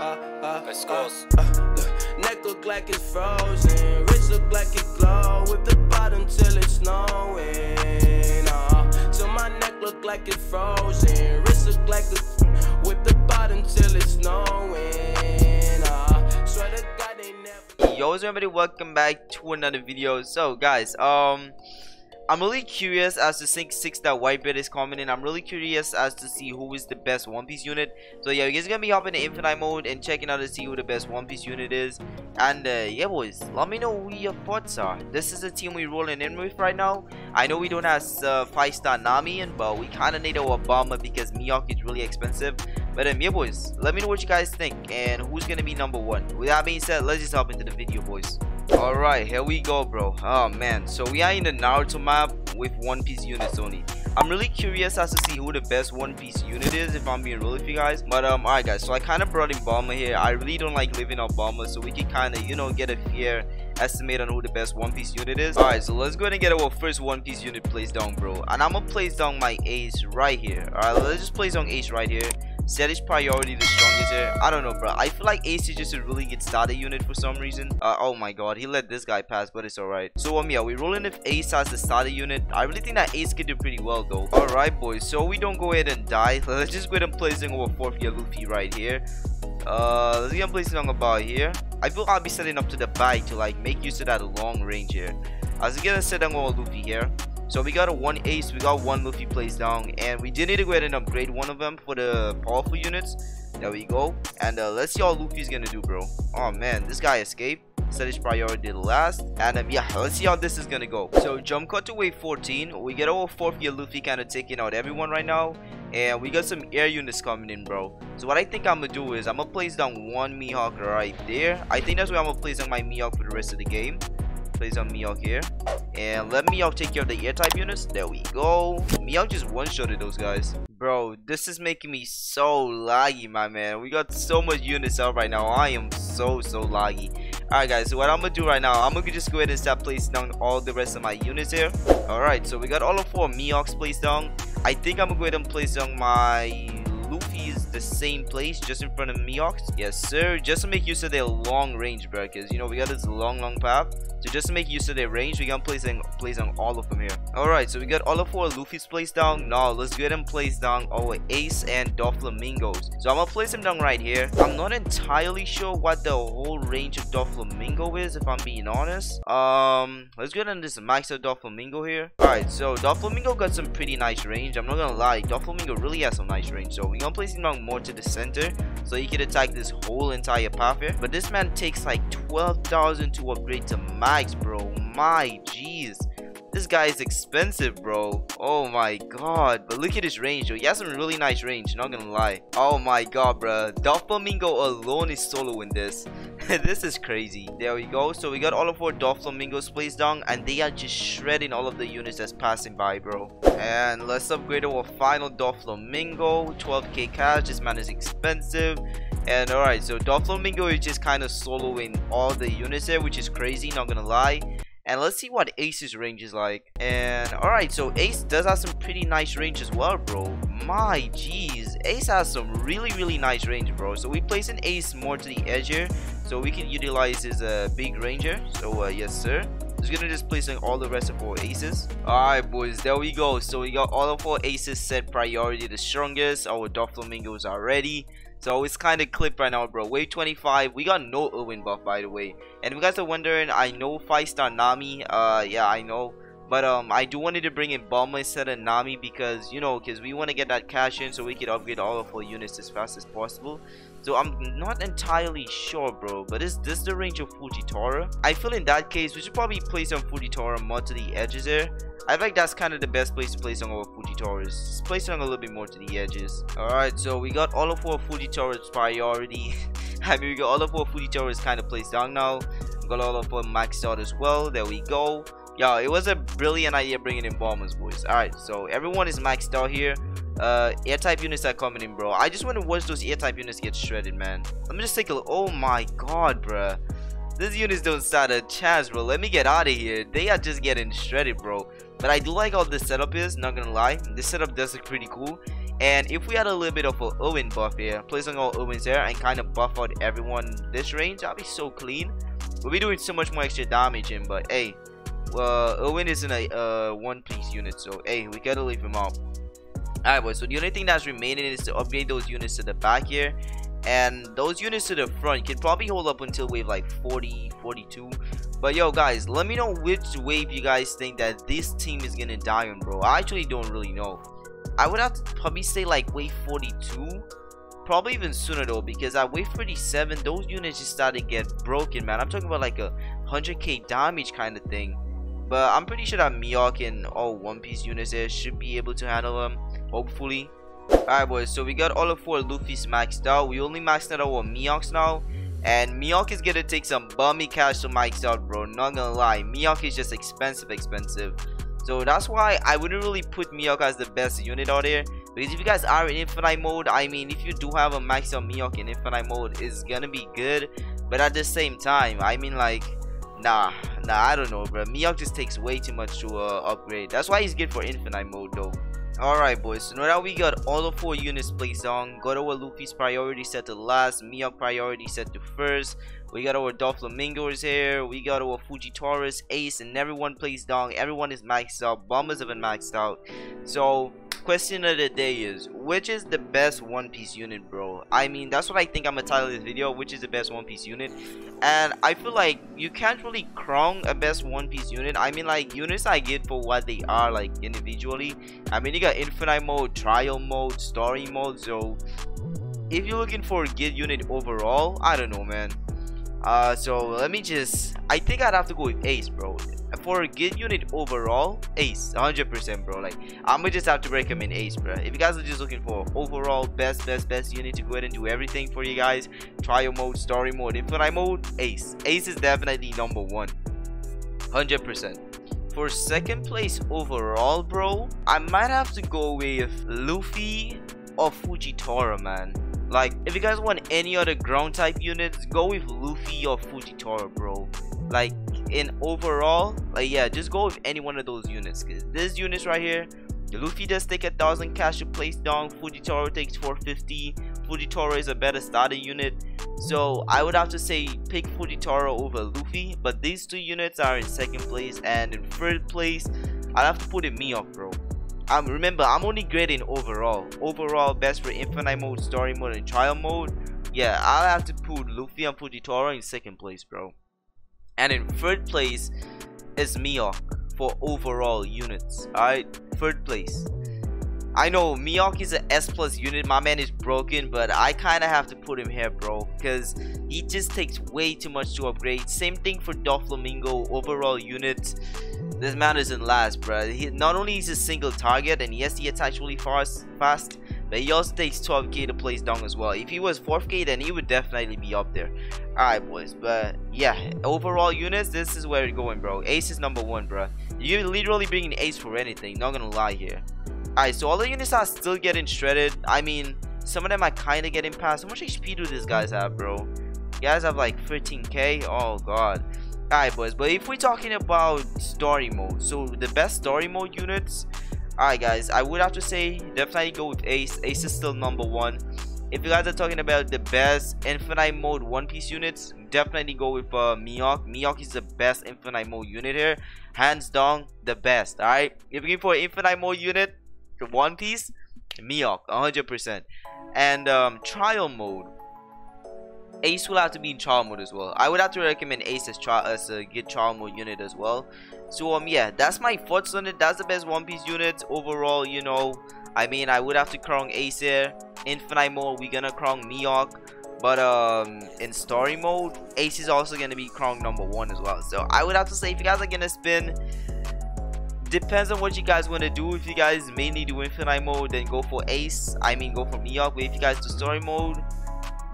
uh, Let's uh, go. uh, look, neck look like it's frozen, wrist look like it glow. Whip the bottom till it's snowing. Uh, till my neck look like it's frozen, wrist look like it. Whip the bottom till it's snowing. Uh, swear to God they never. Yo, what's up, everybody? Welcome back to another video. So, guys, um, I'm really curious as to Sync 6 that white Whitebeard is commenting. I'm really curious as to see who is the best One Piece unit. So, yeah, you guys are gonna be hopping in Infinite mode and checking out to see who the best One Piece unit is. And, uh, yeah, boys, let me know who your thoughts are. This is the team we're rolling in with right now. I know we don't have uh, 5 star Nami in, but we kind of need our bomber because Mihawk is really expensive. But um, yeah, boys, let me know what you guys think and who's gonna be number one. With that being said, let's just hop into the video, boys. Alright, here we go, bro. Oh man, so we are in the Naruto map with One Piece units only. I'm really curious as to see who the best One Piece unit is, if I'm being real with you guys. But um, alright, guys. So I kind of brought in Bomber here. I really don't like living on Bomber, so we can kind of, you know, get a fair estimate on who the best One Piece unit is. Alright, so let's go ahead and get our first One Piece unit placed down, bro. And I'm gonna place down my Ace right here. Alright, let's just place down Ace right here set his priority the strongest here. I don't know bro. I feel like ace is just a really good starter unit for some reason. Uh, oh my god he let this guy pass but it's all right so um yeah we're rolling if ace as the starter unit. I really think that ace could do pretty well though. All right boys so we don't go ahead and die. Let's just go ahead and place our fourth gear luffy right here. Uh let's get placing on about here. I feel i'll be setting up to the back to like make use of that long range here. I was gonna set our luffy here so we got a one ace, we got one Luffy placed down, and we did need to go ahead and upgrade one of them for the powerful units. There we go. And uh, let's see how Luffy's gonna do, bro. Oh man, this guy escaped. Set his priority last. And um, yeah, let's see how this is gonna go. So jump cut to wave 14. We get our fourth gear Luffy kind of taking out everyone right now. And we got some air units coming in, bro. So what I think I'm gonna do is I'm gonna place down one Mihawk right there. I think that's where I'm gonna place down my Mihawk for the rest of the game plays on Mihawk here. And let Mihawk take care of the air type units. There we go. Mihawk just one-shotted those guys. Bro, this is making me so laggy, my man. We got so much units out right now. I am so, so laggy. Alright guys, so what I'm gonna do right now, I'm gonna just go ahead and start placing down all the rest of my units here. Alright, so we got all of four Mihawks placed down. I think I'm gonna go ahead and place down my Luffy's the same place just in front of Mihawks. Yes, sir. Just to make use of their long range, bro. Because, you know, we got this long, long path. So just to make use of their range, we can place, place on all of them here. Alright, so we got all of our Luffy's placed down. Now, let's go ahead and place down our Ace and Doflamingos. So I'm going to place them down right here. I'm not entirely sure what the whole range of Doflamingo is, if I'm being honest. Um, Let's go ahead and just max out Doflamingo here. Alright, so Doflamingo got some pretty nice range. I'm not going to lie. Doflamingo really has some nice range. So we're going to place him down more to the center. So he could attack this whole entire path here. But this man takes like 12,000 to upgrade to max, bro. My jeez. This guy is expensive, bro. Oh my god. But look at his range, though. He has some really nice range, not gonna lie. Oh my god, bro. Doflamingo alone is soloing this. this is crazy. There we go. So we got all of our Doflamingos placed down, and they are just shredding all of the units that's passing by, bro. And let's upgrade our final Doflamingo. 12k cash. This man is expensive. And alright, so Doflamingo is just kind of soloing all the units here, which is crazy, not gonna lie and let's see what ace's range is like. And all right so ace does have some pretty nice range as well bro. My jeez. Ace has some really really nice range bro. So we place an ace more to the edge here. So we can utilize his uh, big ranger. So uh, yes sir. Just gonna just placing all the rest of our aces. All right boys there we go. So we got all of our aces set priority the strongest. Our Doflamingos are ready so it's kind of clipped right now, bro. Wave 25. We got no Erwin buff, by the way. And if you guys are wondering, I know 5-star Nami. Uh, yeah, I know. But um, I do wanted to bring in Bulma instead of Nami because, you know, because we want to get that cash in so we can upgrade all of our units as fast as possible. So I'm not entirely sure, bro. But is this the range of Fujitora? I feel in that case, we should probably place on Fujitora more to the edges there. I think that's kind of the best place to place on our Fujitoras. Place it on a little bit more to the edges. Alright, so we got all of our Fujitoras priority. I mean, we got all of our Fujitoras kind of placed down now. Got all of our maxed out as well. There we go. Yo, it was a brilliant idea bringing in bombers, boys. Alright, so everyone is maxed out here. Uh, air type units are coming in, bro. I just want to watch those air type units get shredded, man. Let me just take a look. Oh my god, bro. These units don't stand a chance, bro. Let me get out of here. They are just getting shredded, bro. But I do like how this setup is, not gonna lie. This setup does look pretty cool. And if we had a little bit of a Owen buff here, placing all Owens there and kind of buff out everyone this range, that'd be so clean. We'll be doing so much more extra damage in, but hey, uh, Owen isn't a uh, one piece unit, so hey, we gotta leave him out. Alright, boys, so the only thing that's remaining is to upgrade those units to the back here. And those units to the front can probably hold up until wave like 40, 42. But yo, guys, let me know which wave you guys think that this team is gonna die on, bro. I actually don't really know. I would have to probably say like wave 42 probably even sooner though because at wave 37 those units just started to get broken man i'm talking about like a 100k damage kind of thing but i'm pretty sure that mihawk and all one piece units there should be able to handle them hopefully. Alright boys so we got all of four luffy's maxed out. We only maxed out our mihawks now. And mihawk is gonna take some bummy cash to max out bro. Not gonna lie mihawk is just expensive expensive. So that's why I wouldn't really put Mihawk as the best unit out there. Because if you guys are in infinite mode, I mean, if you do have a max out Mihawk in infinite mode, it's gonna be good. But at the same time, I mean, like, nah, nah, I don't know, bro. Mihawk just takes way too much to uh, upgrade. That's why he's good for infinite mode, though. Alright boys, so now that we got all the 4 units placed on, got our Luffy's priority set to last, Mihawk priority set to first, we got our Doflamingos here, we got our Fujitora's, Ace, and everyone plays down, everyone is maxed out, Bombers have been maxed out, so question of the day is which is the best one piece unit bro? I mean that's what i think i'm gonna title this video which is the best one piece unit. And i feel like you can't really crown a best one piece unit. I mean like units i get for what they are like individually. I mean you got infinite mode trial mode story mode so if you're looking for a good unit overall i don't know man uh so let me just i think i'd have to go with ace bro. For a good unit overall ace 100 percent bro. Like i'm gonna just have to recommend ace bro if you guys are just looking for overall best best best unit to go ahead and do everything for you guys trial mode story mode infinite mode ace. Ace is definitely number one 100 percent. For second place overall bro i might have to go with luffy or fujitora man like if you guys want any other ground type units go with luffy or fujitora bro. Like in overall like yeah just go with any one of those units because this units right here Luffy does take a thousand cash to place down Fujitora takes 450 Fujitora is a better starter unit. So I would have to say pick Fujitora over Luffy but these two units are in second place and in third place. I'd have to put it Mihawk bro um, remember I'm only grading overall overall best for infinite mode story mode and trial mode yeah I'll have to put Luffy and Fujitora in second place bro and in third place is Mihawk for overall units. Alright, third place. I know Mihawk is an S plus unit. My man is broken, but I kind of have to put him here, bro, because he just takes way too much to upgrade. Same thing for Doflamingo overall unit. This man isn't last, bro. He, not only is a single target, and yes, he attacks really fast, fast, but he also takes 12k to place down as well. If he was 4k, then he would definitely be up there. Alright, boys. But yeah, overall units, this is where you're going, bro. Ace is number one, bro. You're literally bringing Ace for anything. Not gonna lie here. Alright, so all the units are still getting shredded. I mean, some of them are kind of getting past. How much HP do these guys have, bro? You guys have like 13k? Oh, God. Alright, boys. But if we're talking about story mode, so the best story mode units Alright guys, I would have to say definitely go with Ace. Ace is still number one. If you guys are talking about the best infinite mode one piece units, definitely go with uh, Mihawk. Mihawk is the best infinite mode unit here. Hands down, the best. Alright, if you're looking for infinite mode unit, one piece, Mihawk, 100%. And um, trial mode, Ace will have to be in trial mode as well. I would have to recommend Ace as, as a good trial mode unit as well. So um yeah, that's my thoughts on it. That's the best One Piece unit overall. You know, I mean I would have to crown Ace here. Infinite mode, we're gonna crown Mihawk. But um in story mode, Ace is also gonna be crowned number one as well. So I would have to say if you guys are gonna spin depends on what you guys want to do if you guys mainly do infinite mode then go for ace i mean go for mihawk but if you guys do story mode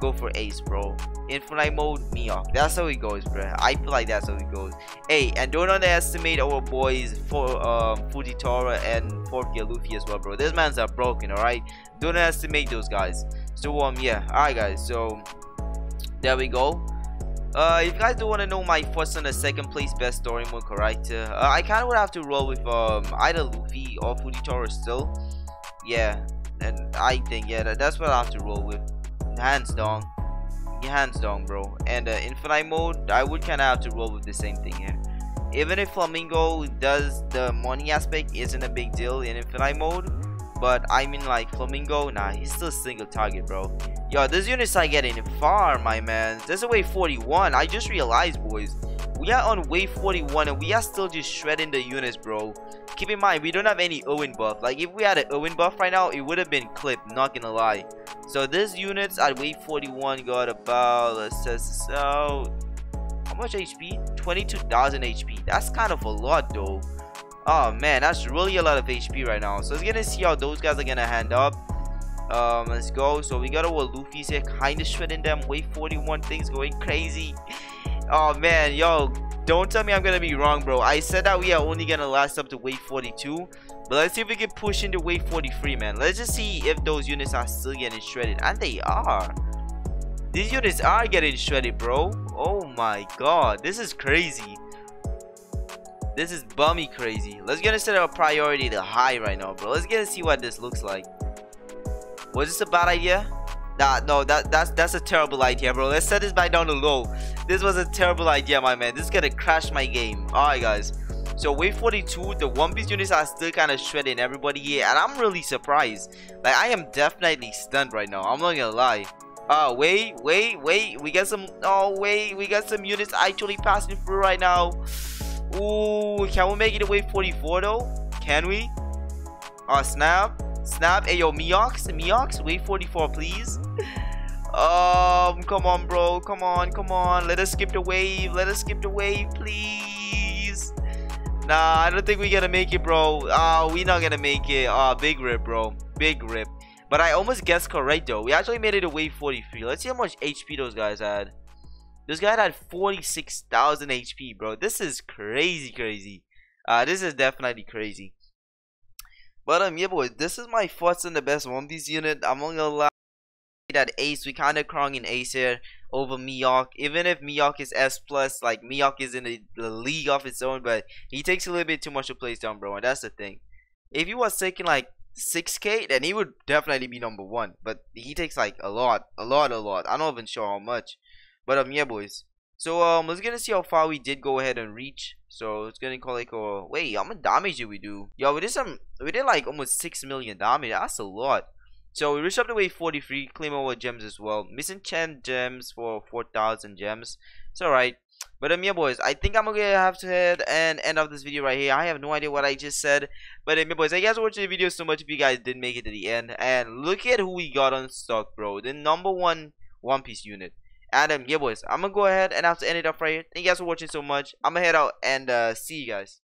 go for ace bro. Infinite mode Mihawk that's how it goes bro i feel like that's how it goes. Hey and don't underestimate our boys for um fujitora and 4th gear luffy as well bro. These mans are broken all right don't underestimate those guys. So um yeah. All right guys. So there we go. Uh, if you guys do want to know my first and the second place best story mode character, uh, I kind of would have to roll with um either Luffy or Fujitora still. Yeah, and I think yeah, that, that's what I have to roll with. Hands down, hands down, bro. And uh, infinite mode, I would kind of have to roll with the same thing here. Even if Flamingo does the money aspect isn't a big deal in infinite mode, but I mean like Flamingo, nah, he's still single target, bro. Yo, this unit's not getting far, my man. This is wave 41. I just realized, boys. We are on wave 41 and we are still just shredding the units, bro. Keep in mind, we don't have any Owen buff. Like, if we had an Owen buff right now, it would have been clipped, not gonna lie. So, these units at wave 41 got about, let's so... How much HP? 22,000 HP. That's kind of a lot, though. Oh, man, that's really a lot of HP right now. So, let's gonna see how those guys are gonna hand up. Um, let's go. So, we got our Luffy's here, kind of shredding them. Wave 41 things going crazy. Oh man, yo, don't tell me I'm gonna be wrong, bro. I said that we are only gonna last up to wave 42, but let's see if we can push into wave 43, man. Let's just see if those units are still getting shredded, and they are. These units are getting shredded, bro. Oh my god, this is crazy. This is bummy crazy. Let's to set our priority to high right now, bro. Let's get to see what this looks like. Was this a bad idea? Nah, no, that that's that's a terrible idea, bro. Let's set this back down to low. This was a terrible idea, my man. This is gonna crash my game. Alright, guys. So wave 42, the One Piece units are still kind of shredding everybody here, and I'm really surprised. Like I am definitely stunned right now. I'm not gonna lie. Oh, uh, wait, wait, wait. We got some. Oh, wait. We got some units actually passing through right now. Ooh, can we make it to wave 44 though? Can we? Oh, snap. Snap. Ayo, yo, Miox. Miox, wave 44, please. Um, come on, bro. Come on, come on. Let us skip the wave. Let us skip the wave, please. Nah, I don't think we're gonna make it, bro. Uh, we're not gonna make it. Uh, big rip, bro. Big rip. But I almost guessed correct, though. We actually made it to wave 43. Let's see how much HP those guys had. This guy had 46,000 HP, bro. This is crazy, crazy. Uh, this is definitely crazy. But um, yeah, boys, this is my thoughts on the best One Piece unit. I'm not gonna lie that Ace, we kind of crowing in Ace here over Mihawk. Even if Mihawk is S plus, like Mihawk is in a, the league of its own, but he takes a little bit too much to place down, bro. And that's the thing. If he was taking like 6k, then he would definitely be number one. But he takes like a lot, a lot, a lot. I'm not even sure how much. But um, yeah, boys. So um, let's gonna see how far we did go ahead and reach. So it's gonna call like a wait, how much damage did we do? Yo, we did some, we did like almost six million damage. That's a lot. So we reached up to wave 43, claim our gems as well. Missing 10 gems for 4,000 gems. It's alright. But um, yeah, boys, I think I'm gonna have to head and end off this video right here. I have no idea what I just said. But um, yeah, boys, I guys watching the video so much if you guys did make it to the end. And look at who we got on stock, bro. The number one One Piece unit. And um, yeah, boys, I'm gonna go ahead and have to end it up right here. Thank you guys for watching so much. I'm gonna head out and uh, see you guys.